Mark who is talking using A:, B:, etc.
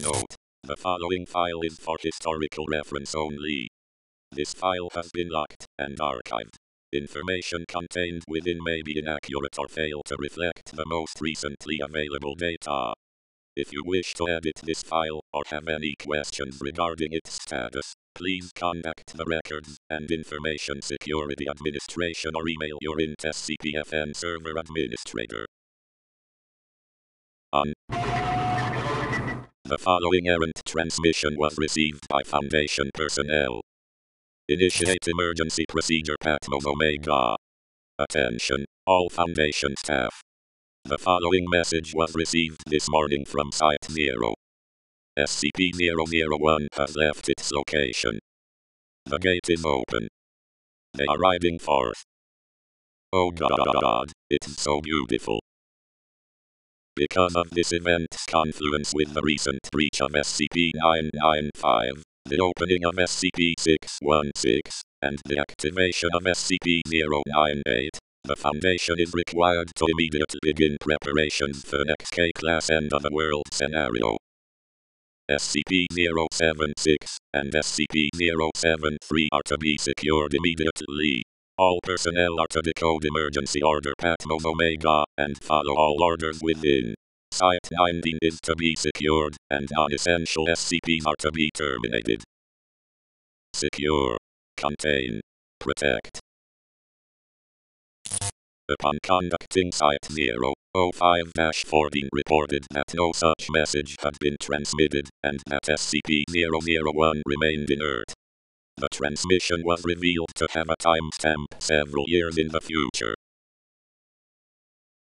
A: Note: The following file is for historical reference only. This file has been locked and archived. Information contained within may be inaccurate or fail to reflect the most recently available data. If you wish to edit this file or have any questions regarding its status, please contact the Records and Information Security Administration or email your INT SCP-FN server administrator. The following errant transmission was received by Foundation personnel. Initiate emergency procedure Patmos Omega. Attention, all Foundation staff. The following message was received this morning from Site 0. SCP-001 has left its location. The gate is open. They are riding forth. Oh god, it's so beautiful. Because of this event's confluence with the recent breach of SCP-995, the opening of SCP-616, and the activation of SCP-098, the Foundation is required to immediately begin preparations for an XK-class end-of-the-world scenario. SCP-076 and SCP-073 are to be secured immediately. All personnel are to decode emergency order Patmos Omega and follow all orders within. Site 19 is to be secured, and non-essential SCPs are to be terminated. Secure. Contain. Protect. Upon conducting Site 005-14 reported that no such message had been transmitted, and that SCP-001 remained inert. The transmission was revealed to have a timestamp several years in the future.